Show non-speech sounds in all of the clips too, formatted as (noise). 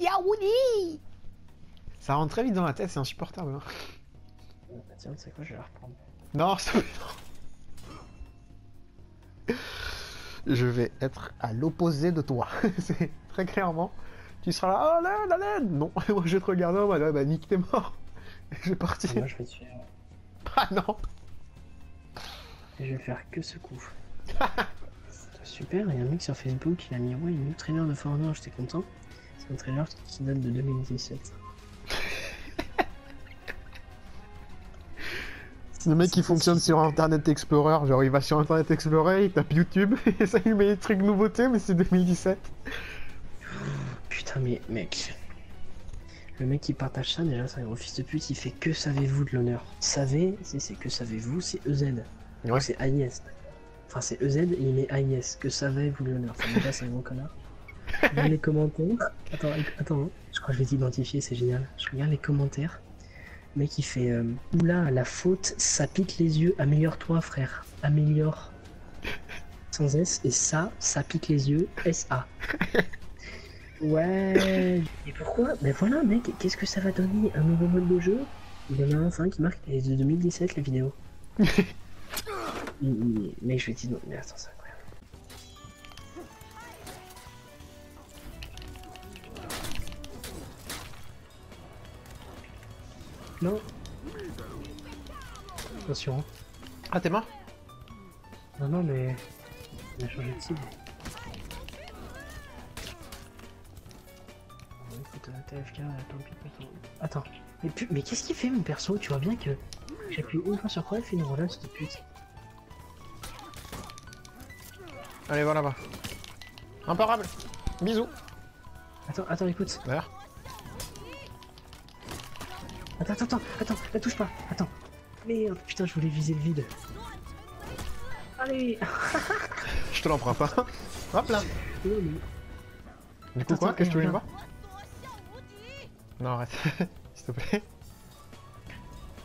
Yaouni Ça rentre très vite dans la tête, c'est insupportable. hein. Bah, tiens, tu sais quoi, je vais la reprendre. Non, (laughs) s'il. Je vais être à l'opposé de toi. (laughs) c'est très clairement. Tu seras là, oh l'aide, la l'aide Non, (laughs) moi je vais te regarder en mode, ah, bah nique, t'es mort. Et je vais partir. Moi, je vais te suivre. Ah non Et je vais faire que ce coup. Super, il y a un mec sur Facebook, il a mis ouais, une trailer de For Honor, j'étais content. Un trailer qui date de 2017. C'est le mec qui fonctionne sur Internet Explorer, genre il va sur Internet Explorer, il tape YouTube, (laughs) et ça lui met des trucs nouveautés, mais c'est 2017. Putain, mais mec. Le mec qui partage ça, déjà, c'est un gros fils de pute, il fait que savez-vous de l'honneur. Savez, c'est que savez-vous, c'est EZ. Ouais. C'est AIS. Enfin, c'est EZ et il met AIS. Que savez-vous de l'honneur Enfin, déjà, c'est un gros connard. Dans les commentaires. Attends, attends, hein. je crois que je vais t'identifier, c'est génial. Je regarde les commentaires. Le mec, il fait euh, Oula, la faute, ça pique les yeux, améliore-toi, frère. Améliore. Sans S, et ça, ça pique les yeux, SA. Ouais. Et pourquoi? Ben voilà, mec, qu'est-ce que ça va donner? Un nouveau mode de jeu? Il y en a un enfin qui marque. Elle est de 2017, la vidéo. Mm, (laughs) Mec, je vais te dire. Mais attends, c'est Non. Attention. Ah, t'es mort Non, non, mais. On a changé de cible. Bon, écoute, TFK, tant pis. Attends. Mais, pu- mais qu'est-ce qu'il fait, mon perso? Tu vois bien que. J'appuie une fois sur quoi il fait une relance de pute. Allez, voilà là-bas. Imparable Bisous Attends, attends, écoute. D'ailleurs Attends, attends, attends, attends, la touche pas. Attends. Merde, putain, je voulais viser le vide. Allez (laughs) Je te l'en prends pas. Hop là Du coup, Attends, quoi Qu'est-ce que tu voulais voir Non, arrête. (laughs) S'il te plaît.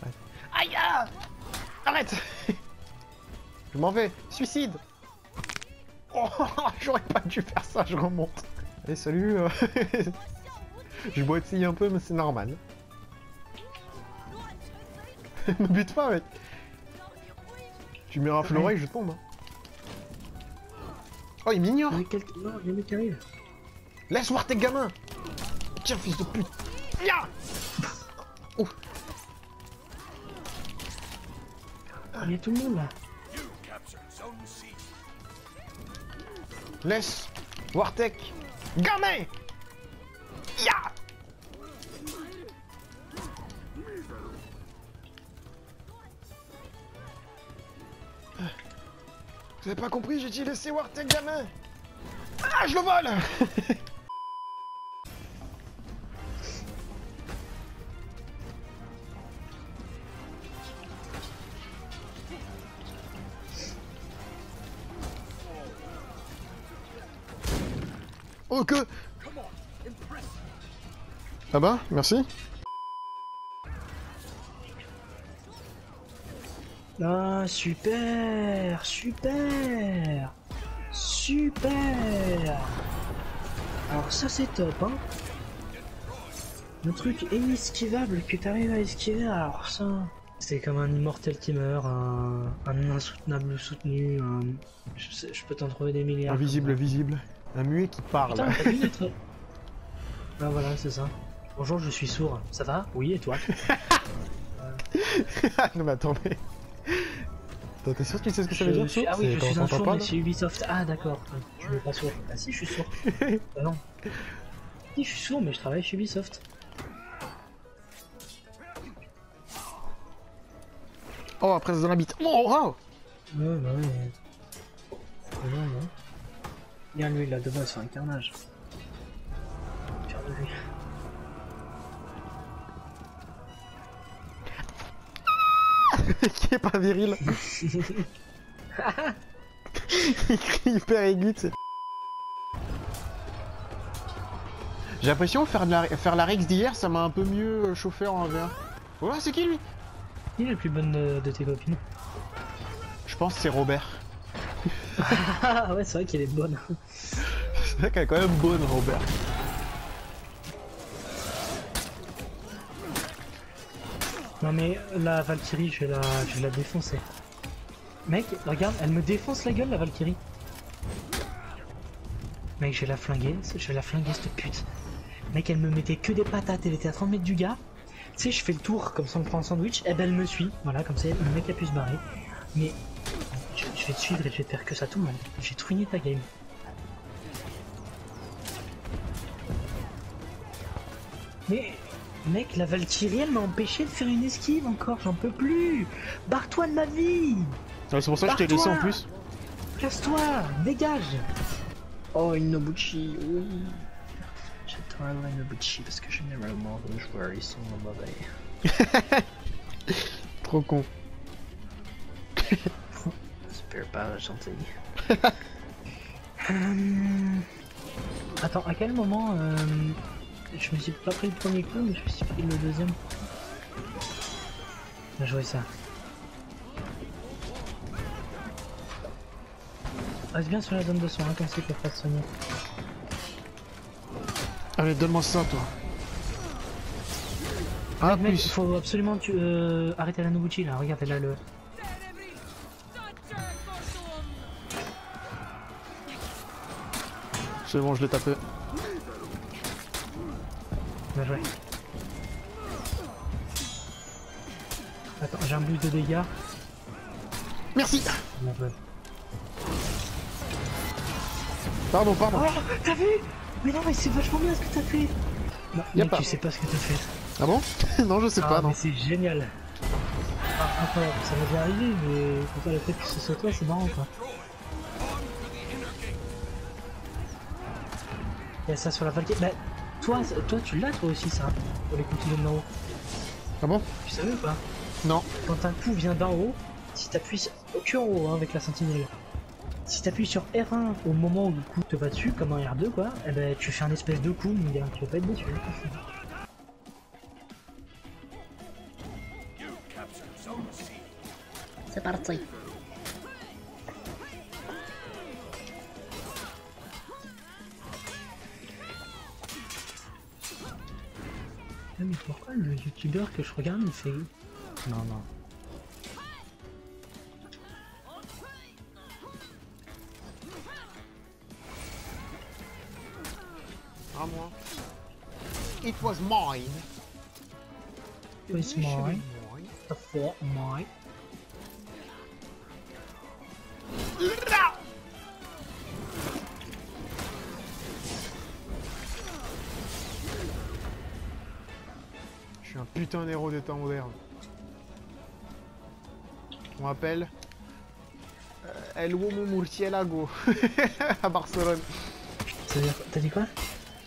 Arrête. Aïe ah Arrête Je m'en vais Suicide Oh (laughs) J'aurais pas dû faire ça, je remonte. Allez, salut Je bois essayer un peu, mais c'est normal. (laughs) Me bute pas, mec Tu me rafles l'oreille, je tombe. hein. Oh, il m'ignore Non, il y a un mec qui arrive. Laisse voir tes gamins Tiens, fils de pute Ya Oh Il y a tout le monde là. Laisse Wartek Gamin Vous avez pas compris, j'ai dit laisser Wartek gamin Ah, je le vole. (laughs) Oh que Ah bah, merci. Ah, super Super Super Alors ça c'est top, hein Le truc inesquivable que t'arrives à esquiver, alors ça... C'est comme un immortel qui meurt, un, un insoutenable soutenu, un... Je, sais- je peux t'en trouver des milliards. Invisible, visible. Un muet qui parle. Putain, notre... (laughs) Ah voilà, c'est ça. Bonjour, je suis sourd. Ça va? Oui, et toi? (laughs) Non mais. Attends, t'es sûr que tu sais ce que ça veut dire suis- Ah oui, je C'est suis un sourd, pas, mais c'est Ubisoft. Ah d'accord, je suis pas sourd. Ah si, je suis sourd. bah (laughs) non. Si, je suis sourd, mais je travaille chez Ubisoft. Oh, après c'est dans la bite. Oh, oh Ouais, bah ouais. Ouais, ouais. Regarde lui, là, de base, c'est un carnage. (laughs) Qui est pas viril (laughs) Il crie hyper aigu, tu sais. J'ai l'impression que faire, de la, faire la Rex d'hier, ça m'a un peu mieux chauffé en VR. Oh, c'est qui lui? Qui est la plus bonne de, de tes copines Je pense que c'est Robert. (laughs) Ah ouais, c'est vrai qu'elle est bonne. C'est vrai qu'elle est quand même bonne, Robert. Non mais la Valkyrie, je vais la, je la défoncer. Mec, regarde, elle me défonce la gueule la Valkyrie. Mec, je vais la flinguer, je vais la flinguer cette pute. Mec, elle me mettait que des patates, elle était à 30 mètres du gars. Tu sais, je fais le tour comme ça on prend un sandwich, et ben elle me suit. Voilà, comme ça, le mec a pu se barrer. Mais je, vais te suivre et je vais te faire que ça tombe. Je vais truiner ta game. Mais mec, la Valkyrie, elle m'a empêché de faire une esquive encore, j'en peux plus. Barre-toi de ma vie. Ouais, c'est pour ça que je t'ai laissé en plus. Casse-toi, dégage. Oh, une Nobuchi, oui. J'adore la Nobuchi parce que généralement les joueurs ils sont mauvais. (laughs) Trop con. (laughs) Super pas gentil. (laughs) Hum, Attends, à quel moment euh, je me suis pas pris le premier coup, mais je me suis pris le deuxième Bien joué ça. Reste bien sur la zone de son, hein, comme ça ils peuvent pas te soigner. Allez, donne-moi ça, toi. Ah, Mec, plus. faut absolument tu, euh, arrêter la Nobuchi là, regarde là le. C'est bon, je l'ai tapé. Joué. Attends, j'ai un boost de dégâts. Merci. Bien joué. Pardon, pardon. Oh, t'as vu? Mais non, mais c'est vachement bien ce que t'as fait Non, Y a mec, pas. tu sais pas ce que t'as fait. Ah bon? (laughs) Non, je sais ah, pas, mais non. c'est génial. Ah, ça m'est déjà arrivé, mais ça, le fait que ce soit toi, c'est marrant quoi. Y'a ça sur la Valkyrie. Bah, toi, toi tu l'as toi aussi ça, pour les coups qui viennent d'en haut. Ah bon? Tu savais ou pas? Non. Quand un coup vient d'en haut, si t'appuies sur... que en haut hein, avec la sentinelle. Si t'appuies sur R1 au moment où le coup te va dessus, comme un R2 quoi, eh ben tu fais un espèce de coup, mon gars, tu vas pas être déçu. C'est parti. Le youtubeur que je regarde il fait. Non, non. À moi. It was mine. It was mine. A for mine. Putain d'héros des temps modernes. On m'appelle euh, El Uomo Murcielago (laughs) à Barcelone. C'est-à-dire, t'as dit quoi?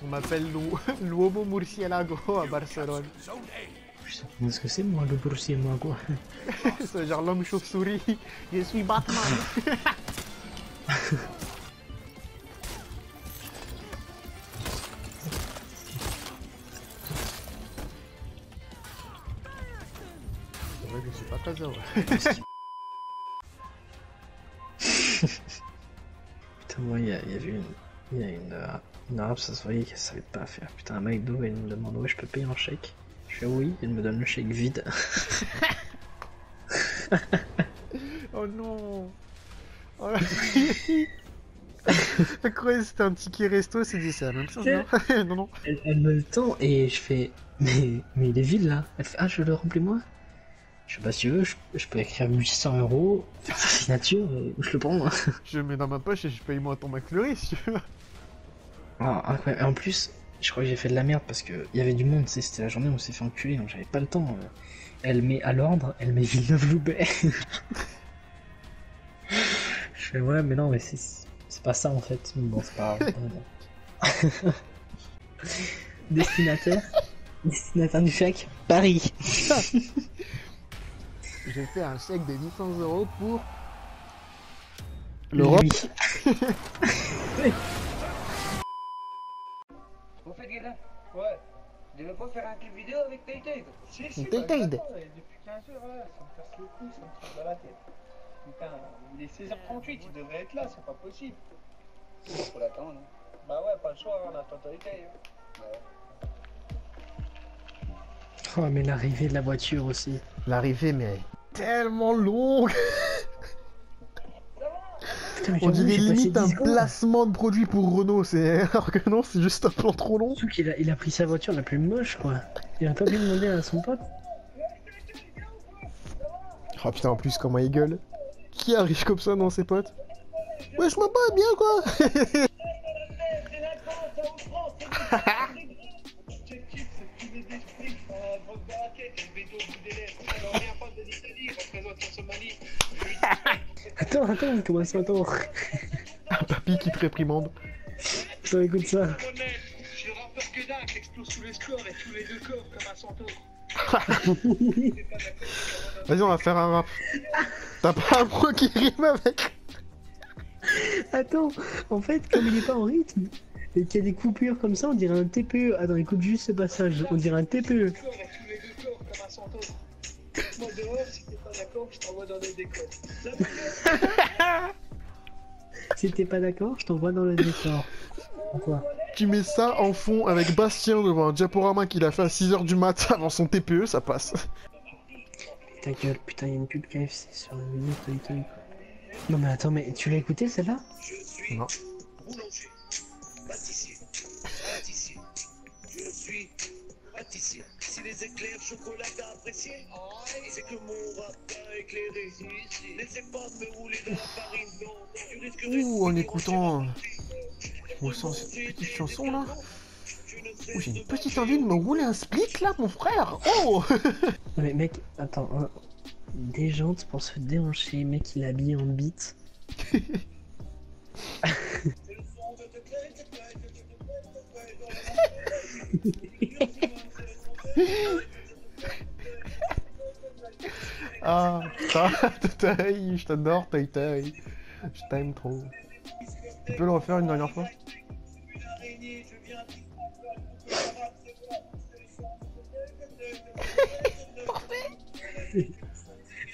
On m'appelle l'U- (laughs) l'Uomo Murcielago à Barcelone. Je sais pas ce que c'est moi le boursier moi quoi. C'est genre l'homme chauve-souris. Je suis Batman. (laughs) vrai que je suis pas très heureux. (laughs) (laughs) Putain moi il y, y avait une. Il y a une, euh, une arabe, ça se voyait qu'elle savait pas faire. Putain un McDo elle me demande ouais je peux payer en chèque? Je fais oui, elle me donne le chèque vide. (laughs) Oh non oh. Je croyais que c'était un ticket resto, c'est dit c'est la même chose, non? Non, non. Elle, elle me le tend et je fais mais, mais il est vide là. Elle fait ah je le remplis moi? Je sais pas si tu veux, je, je peux écrire 800 euros, faire sa signature, et je le prends. hein. (laughs) Je le mets dans ma poche et je paye moi ton McFlurry si tu veux. Ah, incroyable. Et en plus, je crois que j'ai fait de la merde parce que il y avait du monde, c'était la journée où on s'est fait enculer, donc j'avais pas le temps. euh. Elle met à l'ordre, elle met Villeneuve-Loubet. (laughs) je fais ouais, mais non, mais c'est pas ça en fait. Bon, c'est pas grave. (laughs) Destinataire Destinataire du chèque Paris J'ai fait un chèque de 800 euros pour l'Europe. Lui. Au fait, Guérin Ouais. Je devais pas faire un clip vidéo avec Tay Si, si, Tay bah, depuis 15 heures, là, ça me casse le cou, ça me dans la tête. Putain, il est 16h38, il devrait être là, c'est pas possible. Faut l'attendre. hein. Bah ouais, pas le choix, on attend Tay Tay. hein. Ouais. Oh, mais l'arrivée de la voiture aussi. L'arrivée, mais tellement longue Putain, On dirait limite un 10 secondes. placement de produit pour Renault, c'est... (laughs) Alors que non, c'est juste un plan trop long. Surtout qu'il a, il a pris sa voiture la plus moche, quoi. Il a pas pu demander à son pote. Oh putain, en plus, comment il gueule. Qui arrive comme ça dans ses potes? Wesh, moi pas bien quoi (laughs) (laughs) représente la Somalie. Attends, attends, comment ça attends Un papy qui te réprimande. Attends, écoute ça. Honnête, je suis rappeur que dalle, explose tous les scores et tous les deux corps comme un centaure. Vas-y, on va faire un rap. T'as pas un mot qui rime avec Attends, en fait, comme il est pas en rythme, et qu'il y a des coupures comme ça, on dirait un TPE. Attends, écoute juste ce passage. On dirait un TPE. Moi dehors, si t'es pas d'accord, je t'envoie dans les décotes. Ça, Si t'es pas d'accord, je t'envoie dans le décor. (laughs) Pourquoi Tu mets ça en fond avec Bastien devant un diaporama qu'il a fait à 6h du mat (laughs) avant son TPE, ça passe. Ta gueule, putain, il y a une pub KFC sur le menu Toy. Non mais attends, mais tu l'as écouté celle-là? Non. boulanger, pâtissier, pâtissier. Je suis pâtissier. Si les éclairs chocolat t'as apprécié, c'est que mon rap t'a éclairé. Laissez pas me rouler dans la farine, non. Tu risquerais Ouh, en écoutant... Au sens cette petite chanson là. J'ai une petite envie de me rouler un split là, mon frère Oh (laughs) Mais mec, attends, hein. des jantes pour se déhancher, mec il est habillé en beat. (laughs) (laughs) Ah, (laughs) Toy, je t'adore, Toy Toy. Je t'aime trop. Tu peux le refaire une dernière fois?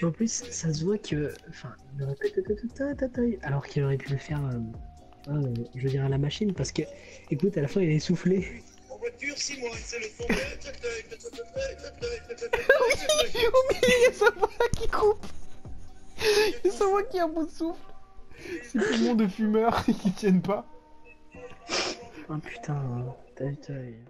En plus, ça se voit que. Enfin, il alors qu'il aurait pu le faire. euh, euh, je à la machine, parce que, écoute, à la fin il est essoufflé. En voiture, 6 mois, c'est le son. Au milieu, il y a sa voix qui coupe Il y a sa voix qui est à bout de souffle C'est tout le monde de fumeurs qui tiennent pas. Oh putain, t'as vu.